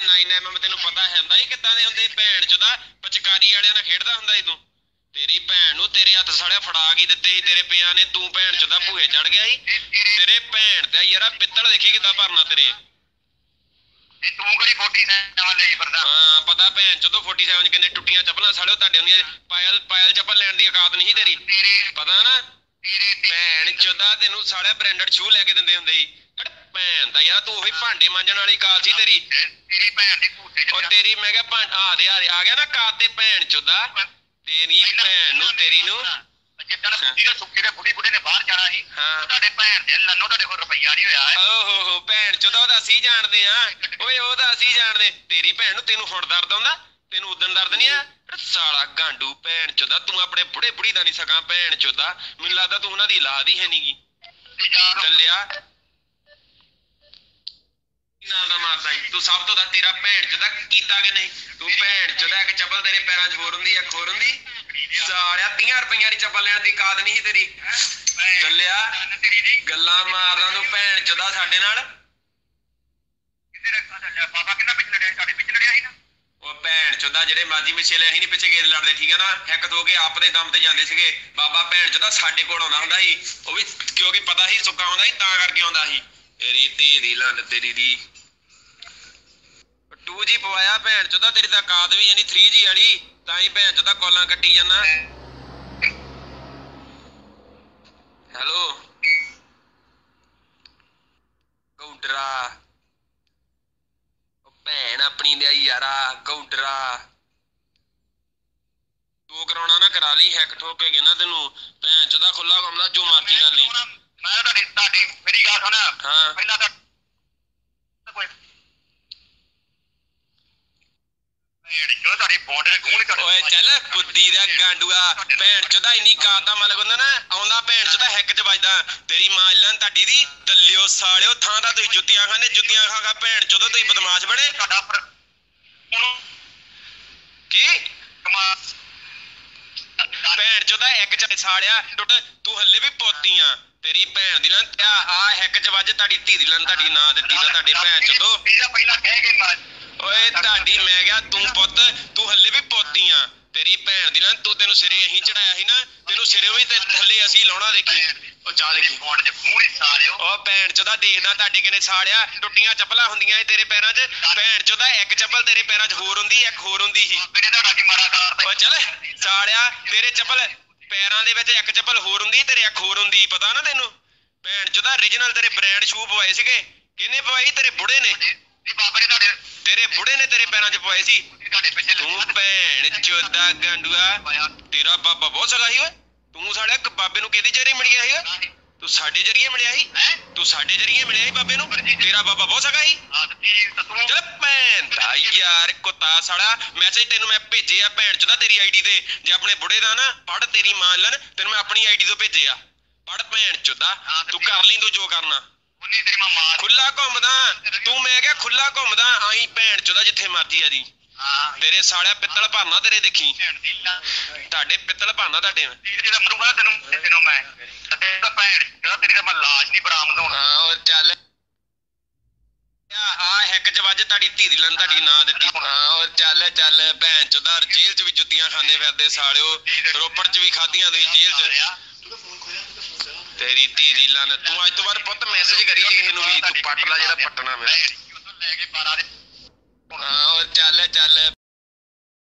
9mm ਤੈਨੂੰ ਪਤਾ ਹੁੰਦਾ ਹੀ ਕਿੱਦਾਂ ਦੇ ਹੁੰਦੇ ਭੈਣ ਚੋਦਾ ਪਚਕਾਰੀ ਵਾਲਿਆਂ ਨਾਲ ਖੇਡਦਾ ਹੁੰਦਾ ਸੀ ਤੂੰ। ਤੇਰੀ ਭੈਣ ਨੂੰ ਤੇਰੇ ਹੱਥ ਸਾਲਿਆ ਫੜਾ ਕੀ ਦਿੱਤੇ ਸੀ ਤੇਰੇ ਪਿਆ ਨੇ ਤੂੰ ਭੈਣ ਚੋਦਾ ਭੂਏ ਚੜ ਗਿਆ ਸੀ। ਤੇਰੇ ਭੈਣ ਤੇ ਯਾਰਾ ਪਿੱਤਲ ਦੇਖੀ ਕਿੱਦਾਂ ਭਰਨਾ ਤੇਰੇ। ਇਹ ਤੂੰ ਕਿਹੜੀ 47 ਲਈ ਫਿਰਦਾ? ਹਾਂ ਪਤਾ ਭੈਣ ਚੋਦੋ 47 ਚ ਕਿੰਨੇ ਟੁੱਟੀਆਂ ਚੱਪਲਾਂ ਸਾਲਿਓ ਤੁਹਾਡੇ ਹੁੰਦੀਆਂ ਪਾਇਲ ਪਾਇਲ ਚੱਪਲ ਲੈਣ ਦੀ ਔਕਾਤ ਨਹੀਂ ਤੇਰੀ। ਪਤਾ ਨਾ? ਭੈਣ ਚੋਦਾ ਤੈਨੂੰ ਸਾਲਿਆ ਬ੍ਰਾਂਡਡ ਸ਼ੂ ਲੈ ਕੇ ਦਿੰਦੇ ਹੁੰਦੇ ਸੀ। ਭੈਣ ਦਾ ਯਾਰ ਤੂੰ ਉਹੀ ਭਾਂਡੇ ਮਾਂਜਣ ਵਾਲੀ ਕਾਲ ਸੀ ਤੇਰੀ। ਤੇਰੀ ਭੈਣ ਦੀ ਭੂਤੇ ਉਹ ਤੇਰੀ ਮੈਂ ਕਿਹਾ ਭਾਂ ਆ ਦੇ ਆ ਦੇ ਆ ਗਿਆ ਨਾ ਕਾਤ ਤੇ ਭੈਣ ਚੋਦਾ। ਤੇਰੀ ਭੈਣ ਨੂੰ ਤੇਰੀ ਨੂੰ। ਜਿੱਦਣ ਬੁੱਢੀ ਦੇ ਸੁੱਕੀ ਦੇ ਬੁੱਢੀ ਬੁੱਢੀ ਨੇ ਬਾਹਰ ਜਾਣਾ ਸੀ ਹਾਂ। ਤੁਹਾਡੇ ਭੈਣ ਦੇ ਲੰਨੋ ਤੁਹਾਡੇ ਕੋਲ ਰੁਪਈਆ ਨਹੀਂ ਹੋਇਆ ਹੈ। ਓ ਹੋ ਭੈਣ ਚੋਦਾ ਉਹਦਾ ਅਸੀਂ ਜਾਣਦੇ ਆ ਓਏ ਉਹਦਾ ਅਸੀਂ ਜਾਣਦੇ। ਤੇਰੀ ਭੈਣ ਨੂੰ ਤੈਨੂੰ ਹੁਣ ਦਰਦ ਆਉਂਦਾ? ਤੈਨੂੰ ਉਦੋਂ ਦਰਦ ਨਹੀਂ ਆ ਸਾਲਾ ਗਾਂਡੂ ਭੈਣ ਚੋਦਾ ਤੂੰ ਆਪਣੇ ਬੁੜੇ ਬੁੜੀ ਦਾ ਨਹੀਂ ਸਕਾਂ ਭੈਣ ਚੋਦਾ। ਮੈਨੂੰ ਲੱਗਦਾ ਤੂੰ ਉਹਨਾਂ ਦੀ ਔਲਾਦ ਹੀ ਹੈ ਨਹੀਂਗੀ ਚੱਲਿਆ। ਨਾਲ ਦਾ ਮਾਰਦਾ ਈ। ਤੂੰ ਸਭ ਤੋਂ ਦਾ ਤੇਰਾ ਭੈਣ ਚੋਦਾ ਕੀਤਾ ਕਿ ਨਹੀਂ? ਤੂੰ ਭੈਣ ਚੋਦਾ ਇੱਕ ਚੱਪਲ ਤੇਰੇ ਪੈਰਾਂ 'ਚ ਹੋਰ ਹੁੰਦੀ ਆ ਖੋਰ ਹੁੰਦੀ? ਸਾਲਿਆ 30 ਰੁਪਈਆਂ ਦੀ ਚੱਪਲ ਲੈਣ ਦੀ ਕਾਦ ਨਹੀਂ ਸੀ ਤੇਰੀ? ਚੱਲਿਆ ਗੱਲਾਂ ਮਾਰਦਾ ਤੂੰ ਭੈਣ ਚੋਦਾ ਸਾਡੇ ਨਾਲ? ਉਹ ਭੈਣ ਚੋਦਾ ਜਿਹੜੇ ਮਾਜੀ ਪਿੱਛੇ ਲੈ ਅਸੀਂ ਨਹੀਂ ਪਿੱਛੇ ਗੇੜ ਲੜਦੇ, ਠੀਕ ਹੈ ਨਾ? ਇੱਕ ਦੋ ਕੇ ਆਪ ਦੇ ਦਮ ਤੇ ਜਾਂਦੇ ਸੀਗੇ। ਬਾਬਾ ਭੈਣ ਚੋਦਾ ਸਾਡੇ ਕੋਲ ਆਉਂਦਾ ਹੁੰਦਾ ਸੀ। ਉਹ ਵੀ ਕਿਉਂਕਿ ਪਤਾ ਸੀ ਸੁੱਕਾ ਆਉਂਦਾ ਸੀ, ਤਾਂ ਕਰਕੇ ਆਉਂਦਾ ਸੀ। ਤੇਰੀ ਧੀ ਦੀ ਲੰਨ ਤੇਰੀ ਦੀ 2G ਪਵਾਇਆ ਭੈਣ ਚੋਦਾ ਤੇਰੀ ਤਾਂ ਕਾਦ ਵੀ ਨਹੀਂ 3G ਵਾਲੀ ਤਾਂ ਹੀ ਭੈਣ ਚੋਦਾ ਕਾਲਾਂ ਕੱਟੀ ਜਾਂਦਾ। ਹੈਲੋ? ਗੌਂਡਰਾ ਉਹ ਭੈਣ ਆਪਣੀ ਦੇ ਯਾਰਾ ਗੌਂਡਰਾ ਤੂੰ ਕਰਾਉਣਾ ਨਾ ਕਰਾ ਲਈ ਹੈਕ ਠੋਕ ਕੇ ਨਾ ਤੈਨੂੰ ਭੈਣ ਚੋਦਾ ਖੁੱਲਾ ਘੁੰਮਦਾ ਜੋ ਮਰਜ਼ੀ ਕਰ ਲਈ। ਮੈਂ ਤੁਹਾਡੀ ਤੁਹਾਡੀ ਮੇਰੀ ਗੱਲ ਸੁਣ। ਹਾਂ। ਪਹਿਲਾਂ ਤਾਂ ਭੈਣ ਚੋ ਤੁਹਾਡੀ ਬੌਂਡ ਦੇ ਗੂਣ ਓਏ ਚੱਲ ਬੁੱਧੀ ਦਾ ਗਾਂਡੂਆ। ਭੈਣ ਚੋਦਾ ਇੰਨੀ ਕਾਤਾ ਮਲਕ ਹੁੰਦਾ ਨਾ ਆਉਂਦਾ ਭੈਣ ਚੋਦਾ ਹੈਕ ਚ ਵੱਜਦਾ। ਤੇਰੀ ਮਾਂ ਲੰਨ ਤੁਹਾਡੀ ਦੀ ਦੱਲਿਓ ਸਾਲਿਓ ਥਾਂ ਦਾ ਤੁਸੀਂ ਜੁੱਤੀਆਂ ਖਾਂਦੇ ਜੁੱਤੀਆਂ ਖਾ ਖਾ ਭੈਣ ਚੋਦਾ ਤੁਸੀਂ ਬਦਮਾਸ਼ ਬਣੇ। ਤੁਹਾਡਾ ਕੀ? ਕਮਾ ਭੈਣ ਚੋਦਾ ਇੱਕ ਚ ਸਾਲਿਆ ਟੁੱਟ ਤੂੰ ਹੱਲੇ ਵੀ ਪੋਤੀ ਆ। ਤੇਰੀ ਭੈਣ ਦੀ ਲੰਨ ਆ ਆ ਹੈਕ ਚ ਵੱਜ ਤੁਹਾਡੀ ਧੀ ਦੀ ਲੰਨ ਤੁਹਾਡੀ ਨਾਂ ਦਿੱਤੀ ਤਾਂ ਤੁਹਾਡੇ ਭੈਣ ਚੋਦੋ। ਵੀਜ਼ਾ ਪਹਿਲਾਂ ਕਹਿ ਕੇ ਮਾਰ ਓਏ ਤੁਹਾਡੀ ਮੈਂ ਕਿਹਾ ਤੂੰ ਪੁੱਤ ਤੂੰ ਹੱਲੇ ਵੀ ਪੋਤੀ ਆ। ਤੇਰੀ ਭੈਣ ਦੀ ਲੰਨ ਤੂੰ ਤੈਨੂੰ ਸਿਰੇ ਅਹੀਂ ਚੜਾਇਆ ਸੀ ਨਾ ਤੈਨੂੰ ਸਿਰੇ ਵੀ ਤੇ ਥੱਲੇ ਅਸੀਂ ਲਾਉਣਾ ਦੇਖੀ। ਉਹ ਚਾਹ ਦੇਖੀ। ਬੌਂਡ ਦੇ ਗੂਣ ਹੀ ਸਾਰਿਓ। ਉਹ ਭੈਣ ਚੋਦਾ ਦੇਖਦਾ ਤੁਹਾਡੇ ਕਿਨੇ ਸਾਲਿਆ ਟੁੱਟੀਆਂ ਚੱਪਲਾਂ ਹੁੰਦੀਆਂ ਏ ਤੇਰੇ ਪੈਰਾਂ 'ਚ। ਭੈਣ ਚੋਦਾ ਇੱਕ ਚੱਪਲ ਤੇਰੇ ਪੈਰਾਂ 'ਚ ਹੋਰ ਹੁੰਦੀ ਇੱਕ ਹੋਰ ਹੁੰਦੀ ਸੀ। ਮੇਰੇ ਤੁਹਾਡਾ ਕੀ ਮਾਰਾ ਕਰਦਾ ਓ ਚੱਲ ਸਾਲਿਆ ਤੇਰੇ ਚੱਪਲ ਪੈਰਾਂ ਦੇ ਵਿੱਚ ਇੱਕ ਚੱਪਲ ਹੋਰ ਹੁੰਦੀ ਤੇਰੇ ਇੱਕ ਹੋਰ ਹੁੰਦੀ ਪਤਾ ਨਾ ਤੈਨੂੰ? ਭੈਣ ਚੋਦਾ origignal ਤੇਰੇ ਬ੍ਰਾਂਡ ਸ਼ੂ ਪਵਾਏ ਸੀਗੇ। ਕਿਹਨੇ ਪਵਾਈ ਤੇਰੇ ਬੁੜੇ ਨੇ? ਇਹ ਬਾਬਾ ਨੇ ਤੇਰੇ ਬੁੜੇ ਨੇ ਤੇਰੇ ਪੈਰਾਂ 'ਚ ਪਵਾਏ ਸੀ। ਤੂੰ ਭੈਣ ਚੋਦਾ ਗੰਡੂਆ। ਤੇਰਾ ਬਾਬਾ ਬਹੁਤ ਸਗਾ ਸੀ ਓਏ। ਤੂੰ ਸਾਲਿਆ ਇੱਕ ਬਾਬੇ ਨੂੰ ਕਿਹਦੇ ਜਰੀਏ ਮਿਲ ਗਿਆ ਸੀ ਤੂੰ ਸਾਡੇ ਜਰੀਏ ਮਿਲਿਆ ਸੀ? ਤੂੰ ਸਾਡੇ ਜਰੀਏ ਮਿਲਿਆ ਸੀ ਬਾਬੇ ਨੂੰ? ਤੇਰਾ ਬਾਬਾ ਬਹੁਤ ਸਗਾ ਸੀ। ਚੱਲ ਭੈਣ ਦਾ ਯਾਰ ਕੁੱਤਾ ਸਾਲਾ ਮੈਸੇਜ ਤੈਨੂੰ ਮੈਂ ਭੇਜਿਆ ਭੈਣ ਚੋਦਾ ਤੇਰੀ ਆਈਡੀ ਤੇ। ਜੇ ਆਪਣੇ ਬੁੜੇ ਦਾ ਨਾ ਪੜ ਤੇਰੀ ਮਾਂ ਲੈਣ ਤੈਨੂੰ ਮੈਂ ਆਪਣੀ ਆਈਡੀ ਤੋਂ ਭੇਜਿਆ ਪੜ ਭੈਣ ਚੋਦਾ। ਤੂੰ ਕਰ ਲਈ ਤੂੰ ਜੋ ਕਰਨਾ। ਉਹਨੇ ਤੇਰੀ ਮਾਂ ਮਾਰ ਖੁੱਲਾ ਘੁੰਮਦਾ। ਤੂੰ ਮੈਂ ਕਿਹਾ ਖੁੱਲਾ ਘੁੰਮਦਾ। ਆਈ ਭੈਣ ਚੋਦਾ ਜਿੱਥੇ ਮਰਜ਼ੀ ਆ ਜੀ। ਹਾਂ। ਤੇਰੇ ਸਾਲਿਆ ਪਿੱਤਲ ਭਰਨਾ ਤੇਰੇ ਦੇਖੀ। ਤੁਹਾਡੇ ਪਿੱਤਲ ਭਰਨਾ ਤੁਹਾਡੇ ਮੈਂ। ਜਿਹੜਾ ਮਰੂਗਾ ਤੈਨੂੰ ਤੈਨੂੰ ਮੈਂ। ਤੇ ਤਾਂ ਭੈਣ ਜਿਹੜਾ ਤੇਰੀ ਤਾਂ ਮੈਂ ਲਾਸ਼ ਨਹੀਂ ਬਰਾਮਦ ਹੋਣਾ। ਹਾਂ ਉਹ ਚੱਲ। ਆ ਹੈਕ ਚ ਵੱਜ ਤੁਹਾਡੀ ਧੀ ਦੀ ਲੰਨ ਤੁਹਾਡੀ ਨਾਂ ਦਿੱਤੀ। ਹਾਂ। ਉਹ ਚੱਲ ਚੱਲ। ਭੈਣ ਚੋਦਾ ਜੇਲ੍ਹ ਚ ਵੀ ਜੁੱਤੀਆਂ ਖਾਂਦੇ ਫਿਰਦੇ ਸਾਲਿਓ। ਰੋਪੜ ਚ ਵੀ ਖਾਧੀਆਂ ਤੁਸੀਂ ਜੇਲ੍ਹ ਚ। ਤੇਰੀ ਧੀ ਦੀ ਲਾਨ। ਤੂੰ ਅੱਜ ਤੋਂ ਬਾਅਦ ਪੁੱਤ ਮੈਸੇਜ ਕਰੀ ਕਿਸੇ ਨੂੰ ਵੀ ਤੂੰ ਪੱਟ ਲੈ ਜਿਹੜਾ ਪੱਟਣਾ ਮੈਂ ਹਾਂ ਉਹ ਚੱਲ ਚੱਲ।